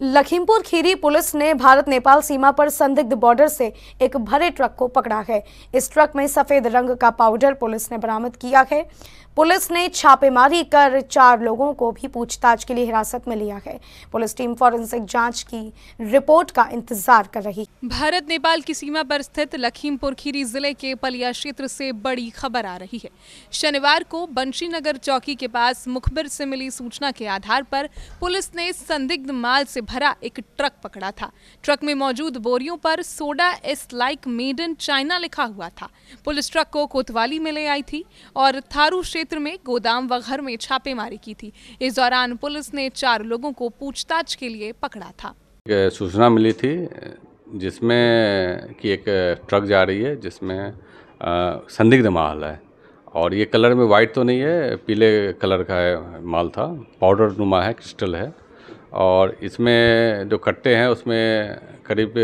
Lakhimpur Kheri police ने भारत नेपाल सीमा पर संदिग्ध बॉर्डर से एक भरे ट्रक को पकड़ा है। इस ट्रक में सफ़ेद रंग का पाउडर पुलिस ने बरामद किया है। पुलिस ने छापेमारी कर चार लोगों को भी पूछताछ के लिए हिरासत में लिया है। पुलिस टीम फॉरेंसिक जाँच की रिपोर्ट का इंतज़ार कर रही भारत नेपाल की सीमा पर स्थित लखीमपुर खीरी ज़िले के पलिया क्षेत्र से बड़ी खबर आ रही है। शनिवार को बंशीनगर चौकी के पास मुखबिर से मिली सूचना के आधार पर पुलिस ने संदिग्ध माल से भरा एक ट्रक पकड़ा था। ट्रक में मौजूद बोरियों पर soda ash like made in China लिखा हुआ था। पुलिस ट्रक को कोतवाली में ले आई थी और थारू क्षेत्र में गोदाम व घर में छापेमारी की थी। इस दौरान पुलिस ने चार लोगों को पूछताछ के लिए पकड़ा था। सूचना मिली थी, जिसमें कि एक ट्रक जा रही है, जिसमें संदिग्ध माल है। और ये कलर में वाइट तो नहीं है, पीले कलर का है माल था। पाउडर नुमा है क्रिस्टल है। और इसमें जो कट्टे हैं, उसमें करीब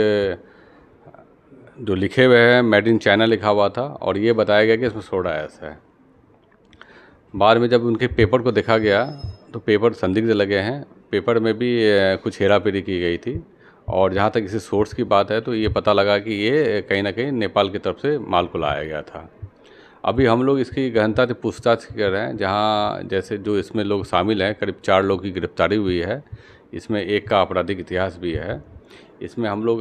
जो लिखे हुए हैं, मेड इन चाइना लिखा हुआ था और ये बताया गया कि इसमें सोडा ऐसा है। बाद में जब उनके पेपर को देखा गया तो पेपर संदिग्ध लगे हैं। पेपर में भी कुछ हेरा फेरी की गई थी और जहाँ तक इसी सोर्स की बात है तो ये पता लगा कि ये कहीं ना कहीं नेपाल की तरफ़ से माल को लाया गया था। अभी हम लोग इसकी गहनता से पूछताछ कर रहे हैं, जहाँ जैसे जो इसमें लोग शामिल हैं, करीब चार लोग की गिरफ्तारी हुई है। इसमें एक का आपराधिक इतिहास भी है। इसमें हम लोग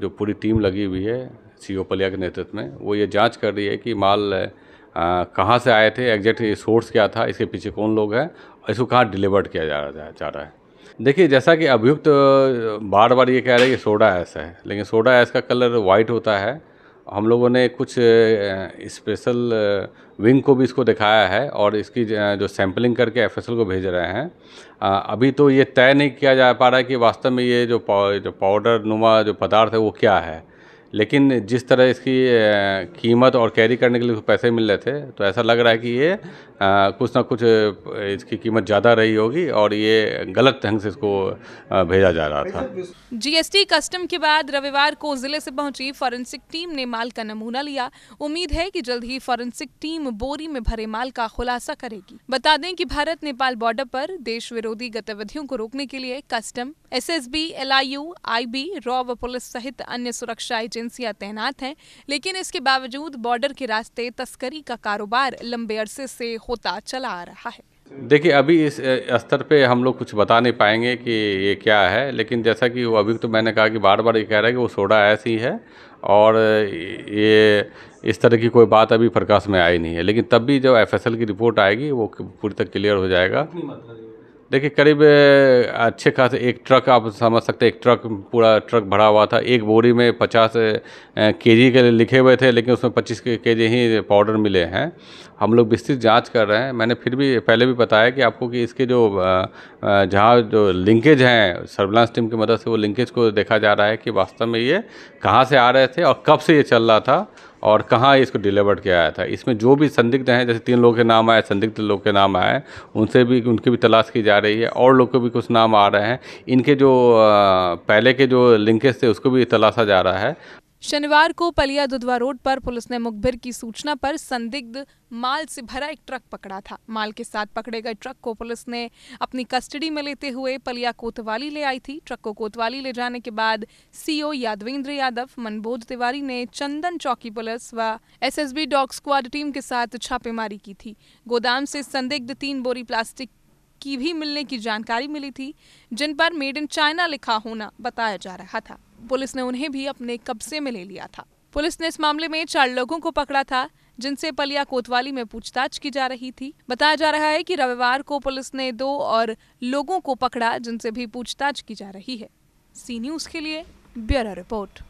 जो पूरी टीम लगी हुई है सी ओ पलिया के नेतृत्व में, वो ये जाँच कर रही है कि माल कहाँ से आए थे, एग्जैक्ट सोर्स क्या था, इसके पीछे कौन लोग हैं, और इसको कहाँ डिलीवर्ड किया जा रहा जा रहा है। देखिए, जैसा कि अभियुक्त तो बार बार ये कह रहे हैं कि सोडा ऐसा है, लेकिन सोडा ऐस का कलर वाइट होता है हम लोगों ने कुछ स्पेशल विंग को भी इसको दिखाया है और इसकी जो सैम्पलिंग करके एफएसएल को भेज रहे हैं। अभी तो ये तय नहीं किया जा पा रहा है कि वास्तव में ये जो जो पाउडर नुमा जो पदार्थ है वो क्या है। लेकिन जिस तरह इसकी कीमत और कैरी करने के लिए पैसे मिल रहे थे तो ऐसा लग रहा है कि ये कुछ ना कुछ इसकी कीमत ज़्यादा रही होगी और ये गलत ढंग से इसको भेजा जा रहा था। जीएसटी कस्टम के बाद रविवार को ज़िले से पहुँची फॉरेंसिक टीम ने माल का नमूना लिया। उम्मीद है कि जल्द ही फॉरेंसिक टीम बोरी में भरे माल का खुलासा करेगी। बता दें कि भारत नेपाल बॉर्डर पर देश विरोधी गतिविधियों को रोकने के लिए custom S S B L I U I B raw व पुलिस सहित अन्य सुरक्षा एजेंसियाँ तैनात हैं लेकिन इसके बावजूद बॉर्डर के रास्ते तस्करी का कारोबार लंबे अरसे से होता चला आ रहा है। देखिए अभी इस स्तर पे हम लोग कुछ बता नहीं पाएँगे कि ये क्या है लेकिन जैसा कि वो अभी तो मैंने कहा कि बार बार ये कह रहा है कि वो सोडा ऐसी है और ये इस तरह की कोई बात अभी प्रकाश में आई नहीं है लेकिन तब भी जब एफएसएल की रिपोर्ट आएगी वो पूरी तक क्लियर हो जाएगा। देखिए, करीब अच्छे खासे एक ट्रक, आप समझ सकते एक ट्रक, पूरा ट्रक भरा हुआ था। एक बोरी में पचास के जी के लिखे हुए थे, लेकिन उसमें पच्चीस के जी ही पाउडर मिले हैं। हम लोग विस्तृत जाँच कर रहे हैं। मैंने फिर भी, पहले भी बताया कि आपको कि इसके जो जहाँ जो लिंकेज हैं, सर्विलांस टीम की मदद से वो लिंकेज को देखा जा रहा है कि वास्तव में ये कहाँ से आ रहे थे और कब से ये चल रहा था। और कहाँ इसको डिलीवर्ड किया आया था। इसमें जो भी संदिग्ध हैं, जैसे तीन लोगों के नाम आए, संदिग्ध लोग के नाम आए, उनसे भी, उनकी भी तलाश की जा रही है और लोग के भी कुछ नाम आ रहे हैं। इनके जो पहले के जो लिंकेज थे, उसको भी तलाशा जा रहा है। शनिवार को पलिया दुधवा रोड पर पुलिस ने मुखबिर की सूचना पर संदिग्ध माल से भरा एक ट्रक पकड़ा था। माल के साथ पकड़े गए ट्रक को पुलिस ने अपनी कस्टडी में लेते हुए पलिया कोतवाली ले आई थी। ट्रक को कोतवाली ले जाने के बाद सीओ यादवेंद्र यादव मनबोध तिवारी ने चंदन चौकी पुलिस व एसएसबी डॉग स्क्वाड टीम के साथ छापेमारी की थी। गोदाम से संदिग्ध तीन बोरी प्लास्टिक की भी मिलने की जानकारी मिली थी, जिन पर मेड इन चाइना लिखा होना बताया जा रहा था। पुलिस ने उन्हें भी अपने कब्जे में ले लिया था। पुलिस ने इस मामले में चार लोगों को पकड़ा था, जिनसे पलिया कोतवाली में पूछताछ की जा रही थी। बताया जा रहा है कि रविवार को पुलिस ने दो और लोगों को पकड़ा, जिनसे भी पूछताछ की जा रही है। सी न्यूज़ के लिए ब्यूरो रिपोर्ट।